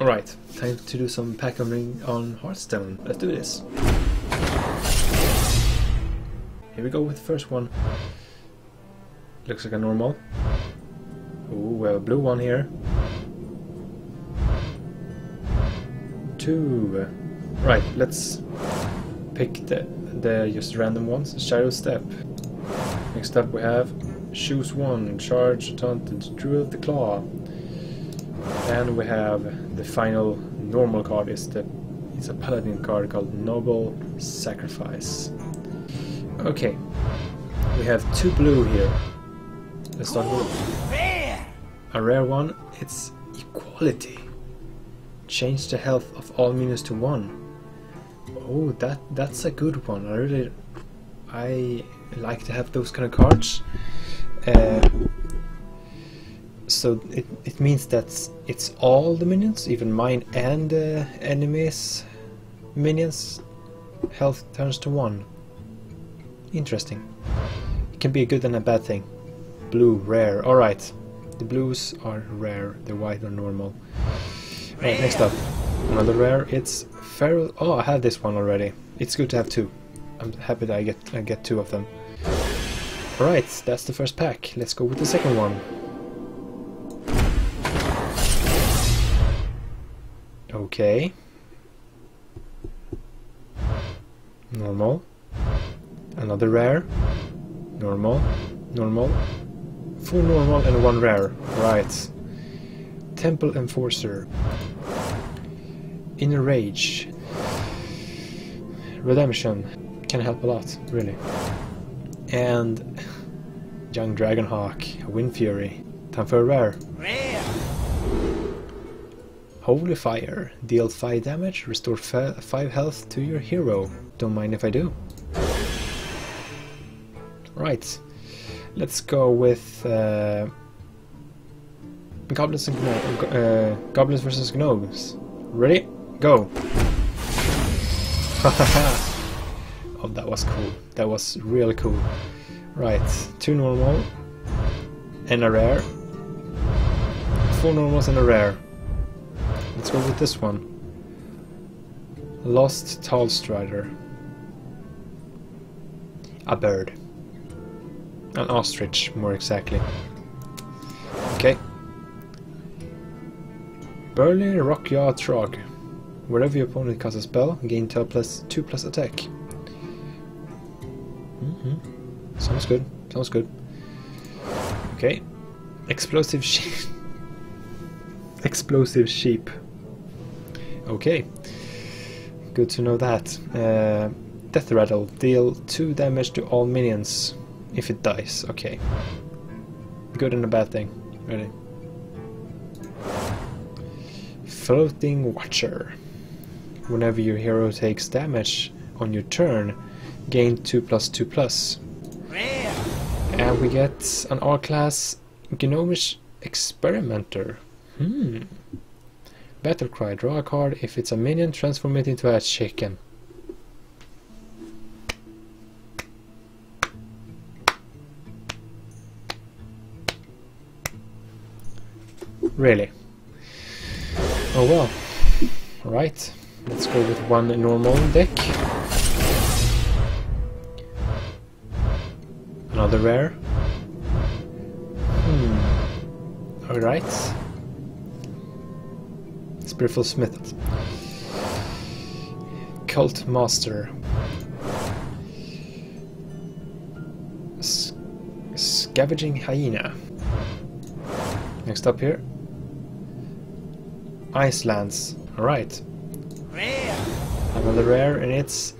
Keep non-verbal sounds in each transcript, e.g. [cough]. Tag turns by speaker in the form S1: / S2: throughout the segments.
S1: Alright, time to do some pack opening on Hearthstone. Let's do this. Here we go with the first one. Looks like a normal. Oh, we have a blue one here. Two. Right, let's pick the, the just random ones. Shadow Step. Next up we have Choose One, Charge, Taunted, Druid the Claw. And we have the final normal card is the it's a paladin card called Noble Sacrifice. Okay. We have two blue here. Let's start with a rare one. It's Equality. Change the health of all minions to one. Oh, that that's a good one. I really I like to have those kind of cards. Uh, so it, it means that it's all the minions, even mine and uh, enemies minions health turns to one. Interesting. It can be a good and a bad thing. Blue, rare. Alright. The blues are rare, the white are normal. Right, next up. Another rare, it's Feral... Oh, I have this one already. It's good to have two. I'm happy that I get, I get two of them. Alright, that's the first pack. Let's go with the second one. Okay. Normal. Another rare. Normal. Normal. Full normal and one rare. Right. Temple Enforcer. Inner Rage. Redemption. Can help a lot, really. And Young Dragonhawk. Wind Fury. Time for a rare. Holy Fire. Deal 5 damage, restore 5 health to your hero. Don't mind if I do. Right. Let's go with uh, Goblins and uh, Goblins versus Gnomes. Ready? Go! [laughs] oh, that was cool. That was really cool. Right, two normal and a rare. Four normals and a rare. Go with this one. Lost Tall Strider. A bird. An ostrich, more exactly. Okay. Burly Rockjaw Trogg. Wherever your opponent casts a spell, gain 2 plus, 2 plus attack. Mm -hmm. Sounds good. Sounds good. Okay. Explosive sheep. [laughs] Explosive sheep. Okay. Good to know that. Uh, Death Rattle. Deal 2 damage to all minions if it dies. Okay. Good and a bad thing. Really. Floating Watcher. Whenever your hero takes damage on your turn, gain 2 plus 2 plus. And we get an R-Class Gnomish Experimenter. Hmm. Battle Cry. Draw a card. If it's a minion, transform it into a chicken. Really? Oh well. Right. Let's go with one normal deck. Another rare. Hmm. Alright. Spiteful Smith. Cult Master. S Scavenging Hyena. Next up here. Ice Lance. Alright. Another rare, and it's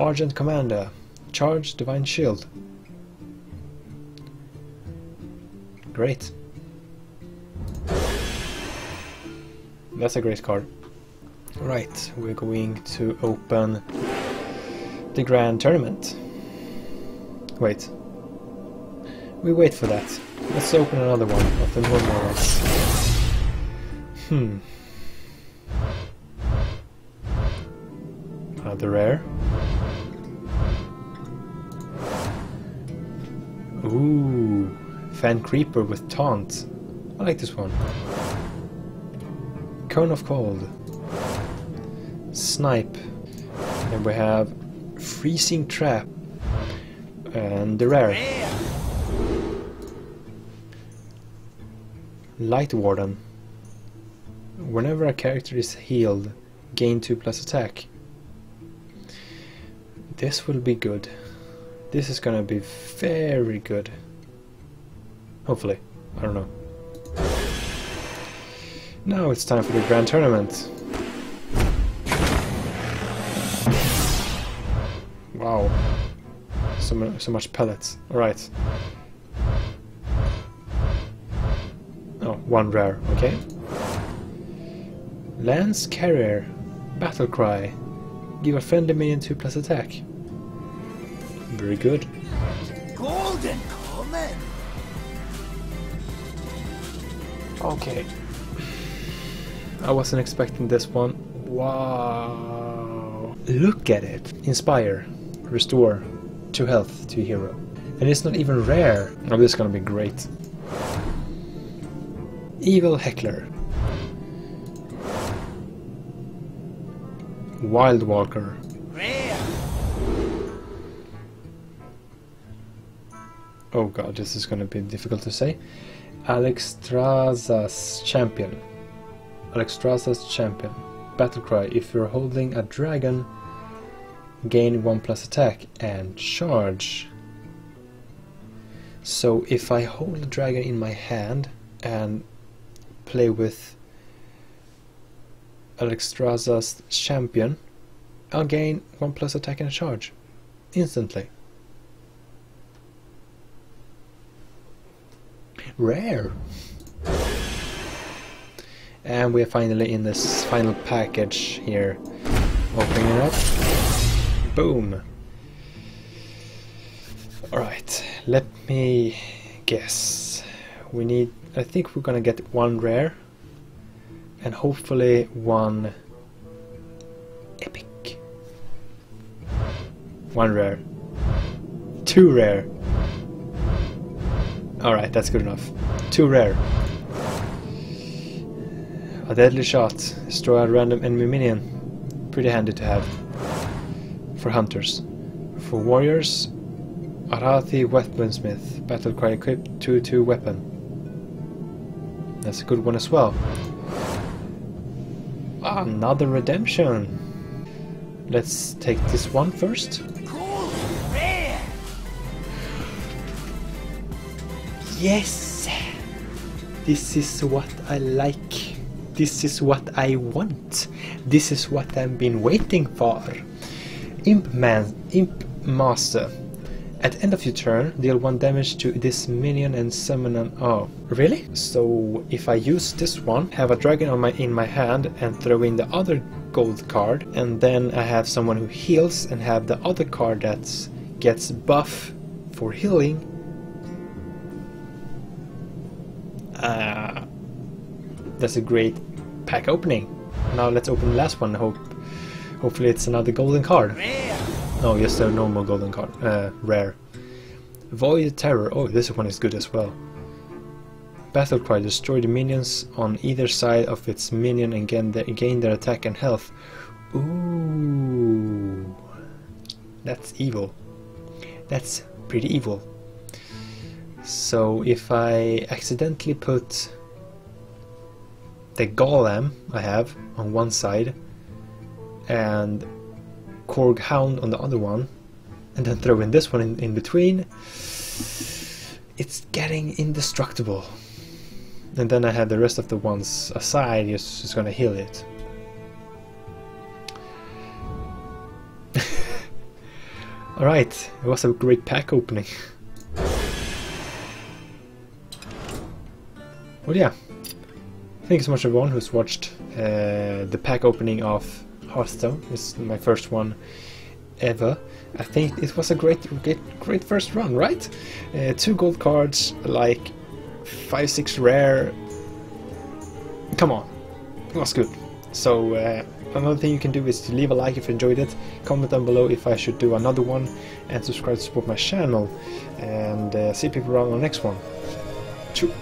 S1: Argent Commander. Charge Divine Shield. Great. That's a great card. Right, we're going to open the Grand Tournament. Wait. We wait for that. Let's open another one of the normal ones. Hmm. Another rare. Ooh. Fen Creeper with Taunt. I like this one. Cone of Cold, Snipe, and we have Freezing Trap, and the rare. Light Warden. Whenever a character is healed, gain 2 plus attack. This will be good. This is gonna be very good. Hopefully. I don't know. Now it's time for the Grand Tournament. Wow. So, so much pellets. Alright. Oh, one rare, okay. Lance Carrier. Battle Cry. Give a friendly minion 2 plus attack. Very good.
S2: Golden Common.
S1: Okay. I wasn't expecting this one. Wow. Look at it. Inspire. Restore. 2 health to hero. And it's not even rare. Oh, this is gonna be great. Evil Heckler. Wild Walker.
S2: Rare.
S1: Oh god, this is gonna be difficult to say. Alexstrasza's champion. Alexstrasza's champion. Battlecry. If you're holding a dragon, gain 1 plus attack and charge. So if I hold a dragon in my hand and play with Alexstrasza's champion, I'll gain 1 plus attack and charge. Instantly. Rare. And we're finally in this final package here. Opening it up. Boom. Alright, let me guess. We need, I think we're gonna get one rare. And hopefully one epic. One rare. Two rare. Alright, that's good enough. Two rare. A deadly shot. Destroy a random enemy minion. Pretty handy to have. For hunters. For warriors, Arathi Weaponsmith. Battle cry equipped 2-2 weapon. That's a good one as well. Another redemption. Let's take this one first. Yes! This is what I like. This is what I want. This is what I've been waiting for. Imp Man, Imp Master. At end of your turn, deal one damage to this minion and summon an. Oh, really? So if I use this one, have a dragon on my in my hand, and throw in the other gold card, and then I have someone who heals, and have the other card that gets buff for healing, Uh, that's a great pack opening. Now let's open the last one. Hope, hopefully it's another golden card.
S2: Rare.
S1: No, just a normal golden card. Uh, rare. Void Terror. Oh, this one is good as well. Battle Cry. Destroy the minions on either side of its minion and gain, the, gain their attack and health. Ooh, that's evil. That's pretty evil. So if I accidentally put the golem I have on one side and Core Hound on the other one and then throw in this one in, in between. It's getting indestructible. And then I have the rest of the ones aside just, just gonna heal it. [laughs] Alright it was a great pack opening. Well, yeah. Thank you so much, everyone who's watched uh, the pack opening of Hearthstone. Is my first one ever. I think it was a great, great, great first run, right? Uh, two gold cards, like five, six rare. Come on, it was good. So uh, another thing you can do is to leave a like if you enjoyed it, comment down below if I should do another one, and subscribe to support my channel. And uh, see people around on the next one. Choo.